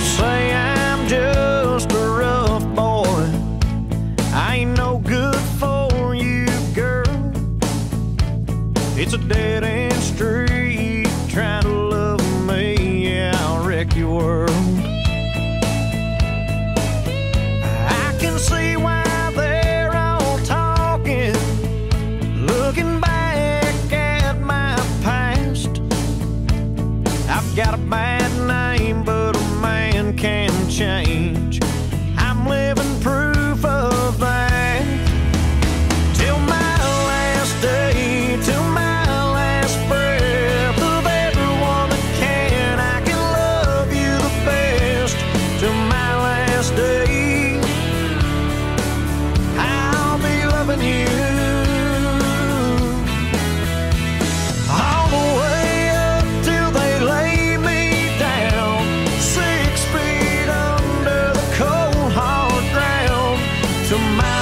Say I'm just a rough boy. I ain't no good for you, girl. It's a dead end street trying to love me. Yeah, I'll wreck your world. I can see why they're all talking, looking back at my past. I've got a bad can Till my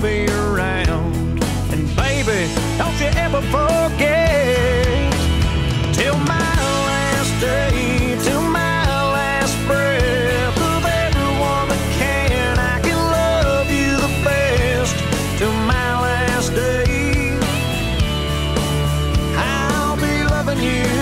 be around. And baby, don't you ever forget till my last day, till my last breath of everyone that can. I can love you the best till my last day. I'll be loving you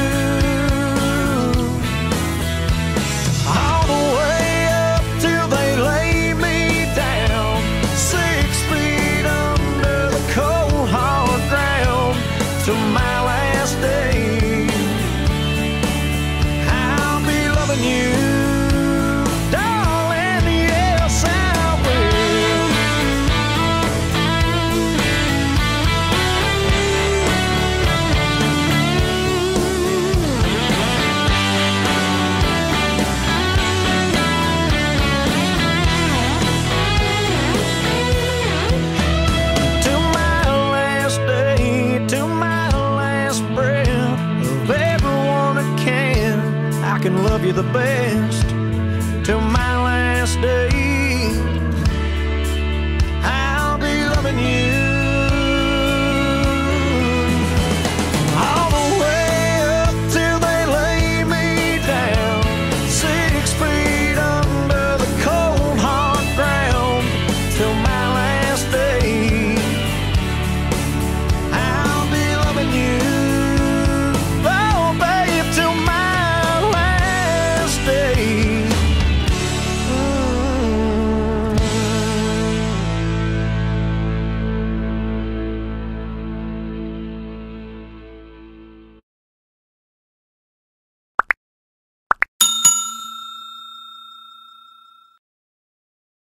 can love you the best till my last day.